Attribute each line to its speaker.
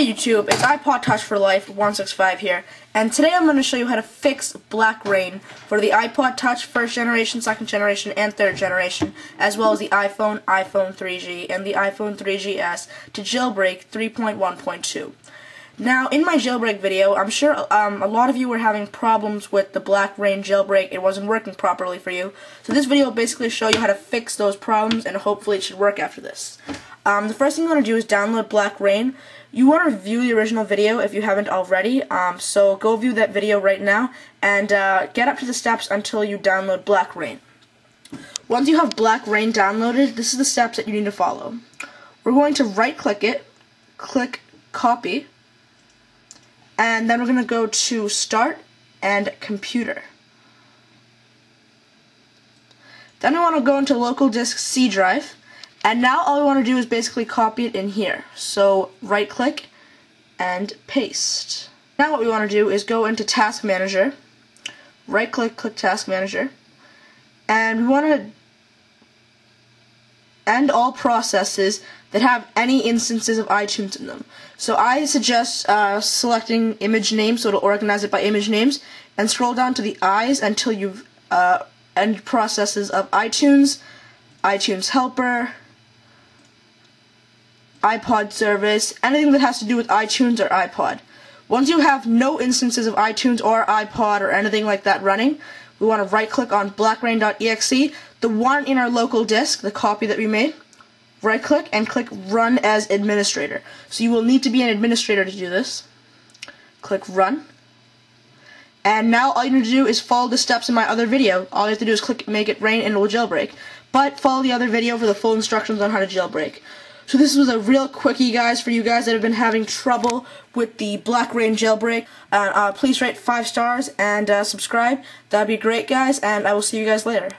Speaker 1: YouTube? It's iPod Touch for Life 165 here, and today I'm going to show you how to fix blackra1n for the iPod Touch first generation, second generation, and third generation, as well as the iPhone, iPhone 3G, and the iPhone 3GS to jailbreak 3.1.2. Now, in my jailbreak video, I'm sure um, a lot of you were having problems with the blackra1n jailbreak. It wasn't working properly for you. So this video will basically show you how to fix those problems, and hopefully it should work after this. Um, the first thing you want to do is download blackra1n. You want to view the original video if you haven't already, um, so go view that video right now and uh, get up to the steps until you download blackra1n. Once you have blackra1n downloaded, this is the steps that you need to follow. We're going to right click it, click copy, and then we're going to go to start and computer. Then we want to go into local disk C drive and now all we want to do is basically copy it in here. So right click and paste. Now what we want to do is go into Task Manager, right click, click Task Manager, and we want to end all processes that have any instances of iTunes in them. So I suggest uh, selecting image names so it'll organize it by image names and scroll down to the eyes until you've uh, end processes of iTunes, iTunes Helper, iPod service, anything that has to do with iTunes or iPod. Once you have no instances of iTunes or iPod or anything like that running, we want to right click on blackra1n.exe, the one in our local disk, the copy that we made. Right click and click run as administrator. So you will need to be an administrator to do this. Click run. And now all you need to do is follow the steps in my other video. All you have to do is click make it rain and it will jailbreak. But follow the other video for the full instructions on how to jailbreak. So this was a real quickie, guys, for you guys that have been having trouble with the blackra1n jailbreak. Uh, uh, please rate 5 stars and uh, subscribe. That'd be great, guys, and I will see you guys later.